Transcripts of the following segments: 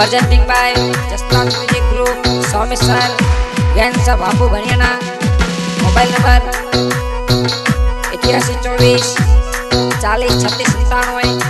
Presenting by just music group Someshwar gang सब बाबू बनियाना mobile number इक्यासी चौबीस चालीस छत्तीस सत्तानवे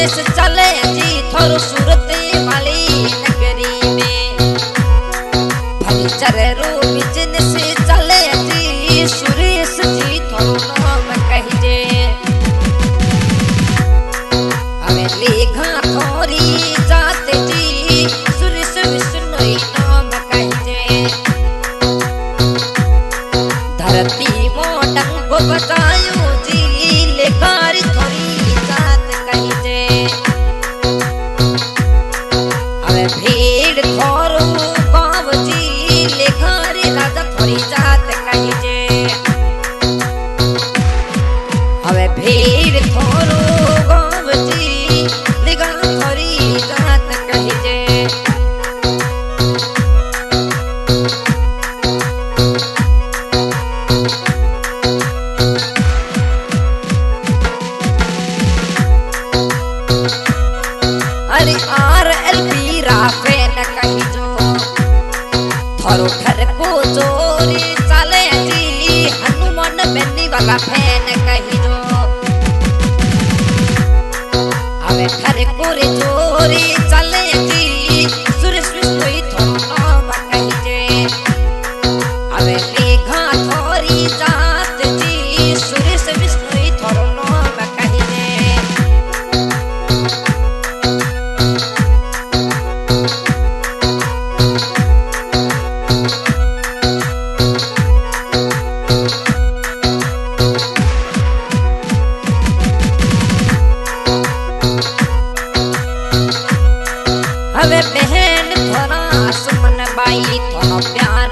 रो चले जी थोरो सूरत वाली नगरी में। चले जी सुरेश जी थोरो नाम थोरी जात जी सुरेश विष्णु नाम धरती थोरो ठर को चोरी चले जी हनुमान बेनी वाला फ़ैन कही जो। अबे ठर को रे चोरी चले હવે બહેન થોરા સુમન બાઈ થોરો પ્યારા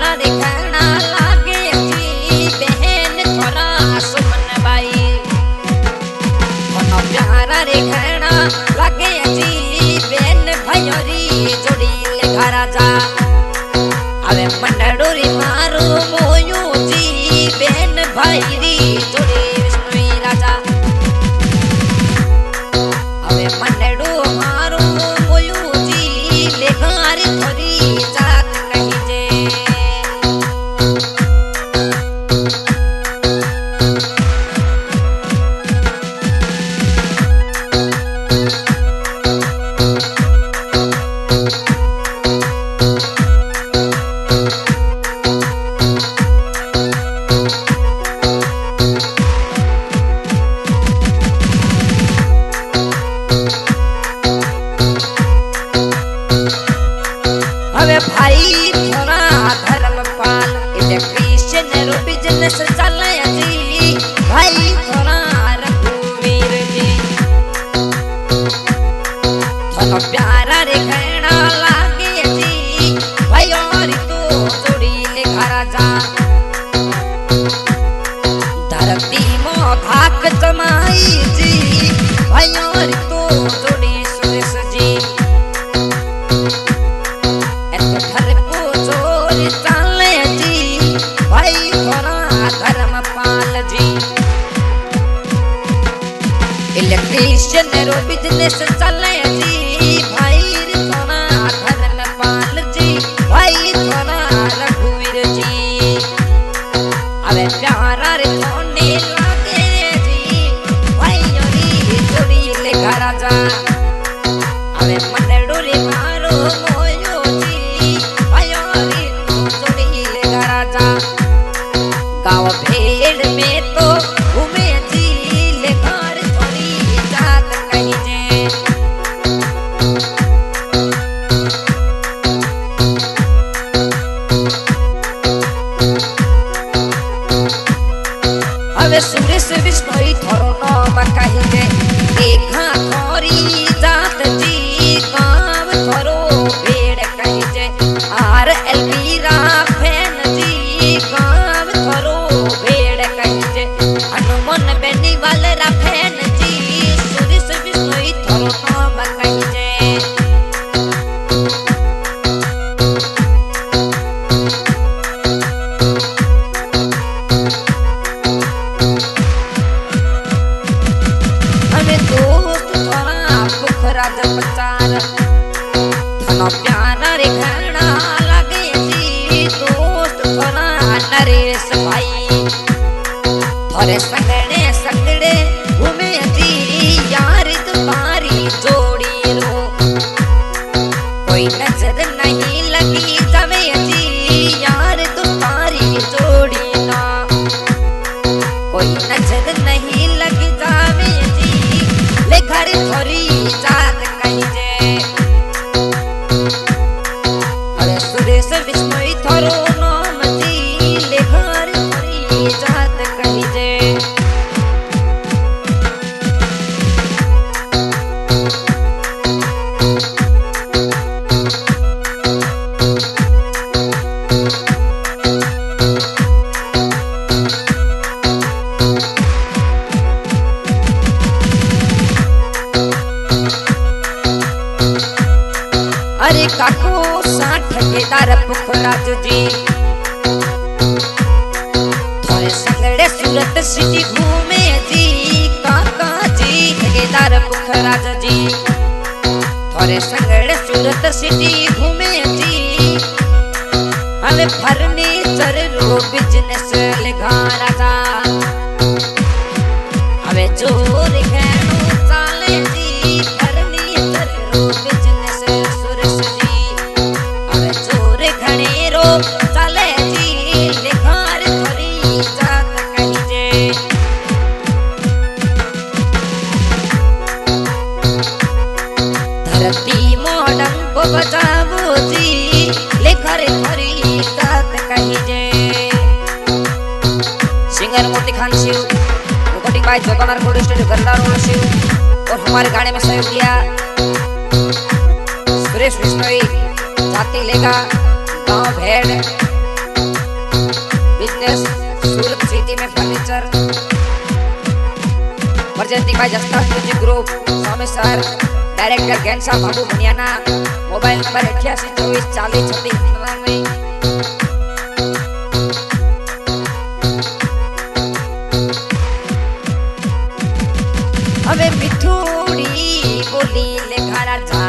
अबे भाई थोड़ा धर्म पाल इलेक्ट्रीशियन रो बिज़नेस चले जी भाई थोड़ा रघुवीर जी थोड़ा प्यारा रे कहना लागे जी भाई और तू जोड़ी जा धरती मो भाग जमाई जी भाई इलेक्ट्रिशियन रो बिज़नेस चले जी सुरेश विष्णु थरो नाम कहिबे देखा संगड़े संगड़े घूमे यार तुम्हारी जोड़ी रो। कोई नज़र नहीं लगी तवे जी यार तुम्हारी जोड़ी ना। कोई नज़र नहीं लग जी ले घर थोड़ी जात कहीं सूरत सिटी घूमे जी काका जी, ठेकेदार पुखराज जी। थोड़े संगड़ सूरत सिटी घूमे जी हमें फर्नीचर, रो बिज़नेस लगा राजा हमें चोर है चाले जी को बचावो जी। लेखर थोड़ी जात कहीं जे। सिंगर मोती खान शिव, मुकुटी बाई जोतानार कोड स्टूडियो गंदार रोड शिव। और हमारे गाने में सहयोग किया। सुरेश बिश्नोई जाति लेगा गाँव भेड़। बिज़नेस सूरत सिटी में फर्नीचर प्रजंती बाई जस्ता music group Swami sir. Director ઘેનશા ભાડુ ભુનિયાના મોબાઈલ નંબર અઠ્યાસી, ચોવીસ, ચાલીસ, છત્રીસ હવે મીઠુડી બોલી લે ઘણા